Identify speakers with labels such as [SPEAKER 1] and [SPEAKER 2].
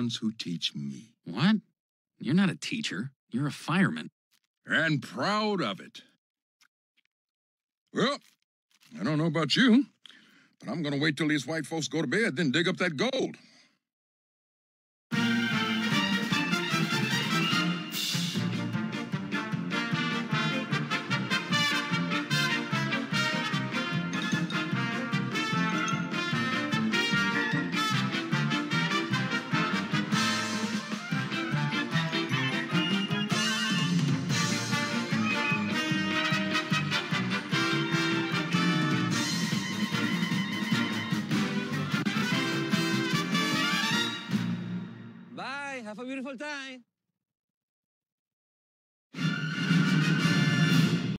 [SPEAKER 1] ones who teach me.
[SPEAKER 2] What? You're not a teacher. You're a fireman.
[SPEAKER 1] And proud of it. Well, I don't know about you, but I'm gonna wait till these white folks go to bed, then dig up that gold.
[SPEAKER 3] Have a beautiful time.